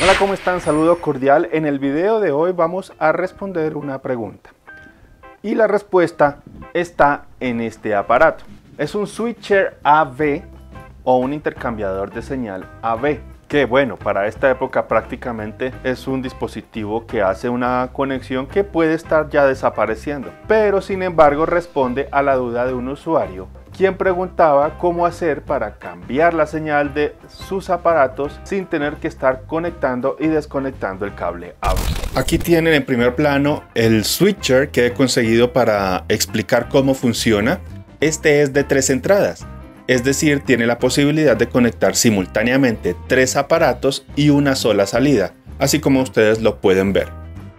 Hola, ¿cómo están? Saludo cordial. En el video de hoy vamos a responder una pregunta. Y la respuesta está en este aparato. Es un switcher AV o un intercambiador de señal AV que bueno, para esta época prácticamente es un dispositivo que hace una conexión que puede estar ya desapareciendo, pero sin embargo responde a la duda de un usuario quien preguntaba cómo hacer para cambiar la señal de sus aparatos sin tener que estar conectando y desconectando el cable AV. Aquí tienen en primer plano el switcher que he conseguido para explicar cómo funciona. Este es de tres entradas es decir, tiene la posibilidad de conectar simultáneamente tres aparatos y una sola salida, así como ustedes lo pueden ver.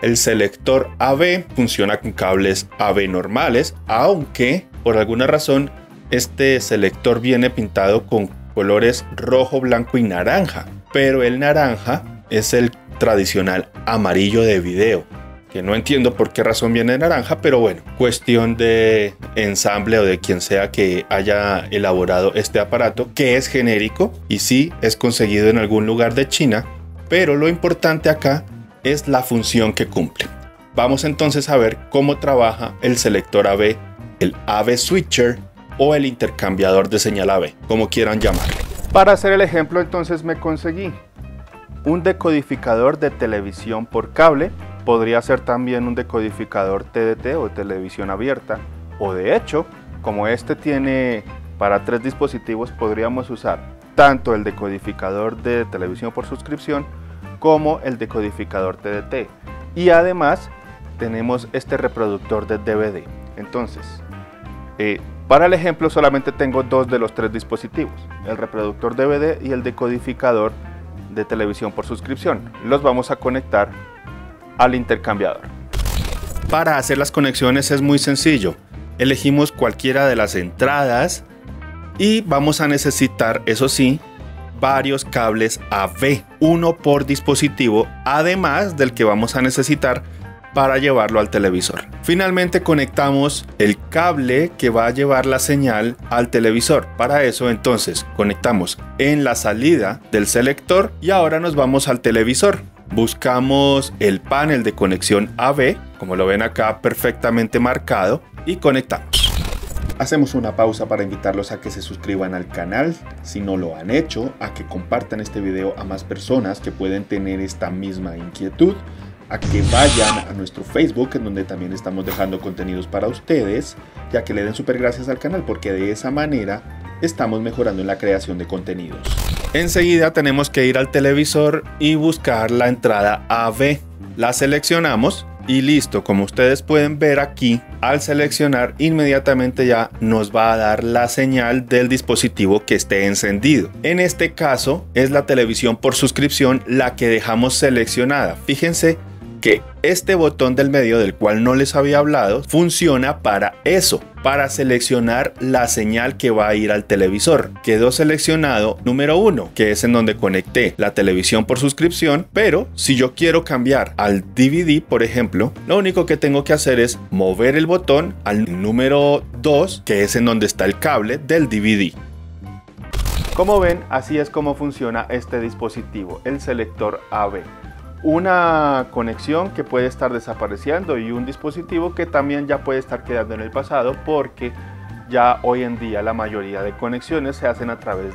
El selector AB funciona con cables AB normales, aunque por alguna razón este selector viene pintado con colores rojo, blanco y naranja, pero el naranja es el tradicional amarillo de video que no entiendo por qué razón viene naranja, pero bueno, cuestión de ensamble o de quien sea que haya elaborado este aparato, que es genérico y sí es conseguido en algún lugar de China, pero lo importante acá es la función que cumple. Vamos entonces a ver cómo trabaja el selector AB, el AB switcher o el intercambiador de señal AB, como quieran llamarlo. Para hacer el ejemplo entonces me conseguí un decodificador de televisión por cable. Podría ser también un decodificador TDT o televisión abierta. O de hecho como este tiene para tres dispositivos podríamos usar tanto el decodificador de televisión por suscripción como el decodificador TDT y además tenemos este reproductor de DVD entonces eh, para el ejemplo solamente tengo dos de los tres dispositivos el reproductor DVD y el decodificador de televisión por suscripción los vamos a conectar al intercambiador. Para hacer las conexiones es muy sencillo. Elegimos cualquiera de las entradas y vamos a necesitar, eso sí, varios cables AV, uno por dispositivo, además del que vamos a necesitar para llevarlo al televisor. Finalmente conectamos el cable que va a llevar la señal al televisor. Para eso entonces conectamos en la salida del selector y ahora nos vamos al televisor buscamos el panel de conexión AB, como lo ven acá perfectamente marcado, y conectamos. Hacemos una pausa para invitarlos a que se suscriban al canal, si no lo han hecho, a que compartan este video a más personas que pueden tener esta misma inquietud, a que vayan a nuestro Facebook, en donde también estamos dejando contenidos para ustedes, ya que le den super gracias al canal, porque de esa manera estamos mejorando en la creación de contenidos. Enseguida tenemos que ir al televisor y buscar la entrada AV. La seleccionamos y listo, como ustedes pueden ver aquí, al seleccionar inmediatamente ya nos va a dar la señal del dispositivo que esté encendido. En este caso es la televisión por suscripción la que dejamos seleccionada. Fíjense que este botón del medio del cual no les había hablado funciona para eso, para seleccionar la señal que va a ir al televisor. Quedó seleccionado número uno, que es en donde conecté la televisión por suscripción, pero si yo quiero cambiar al DVD, por ejemplo, lo único que tengo que hacer es mover el botón al número 2, que es en donde está el cable del DVD. Como ven, así es como funciona este dispositivo, el selector AV una conexión que puede estar desapareciendo y un dispositivo que también ya puede estar quedando en el pasado porque ya hoy en día la mayoría de conexiones se hacen a través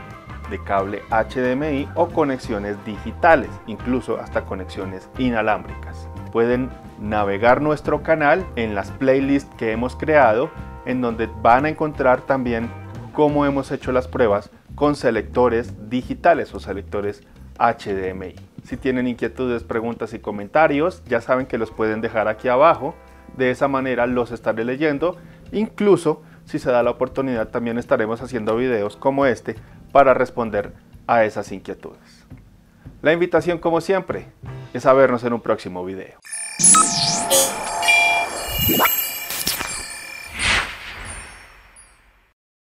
de cable HDMI o conexiones digitales, incluso hasta conexiones inalámbricas. Pueden navegar nuestro canal en las playlists que hemos creado en donde van a encontrar también cómo hemos hecho las pruebas con selectores digitales o selectores HDMI. Si tienen inquietudes, preguntas y comentarios, ya saben que los pueden dejar aquí abajo. De esa manera los estaré leyendo. Incluso, si se da la oportunidad, también estaremos haciendo videos como este para responder a esas inquietudes. La invitación, como siempre, es a vernos en un próximo video.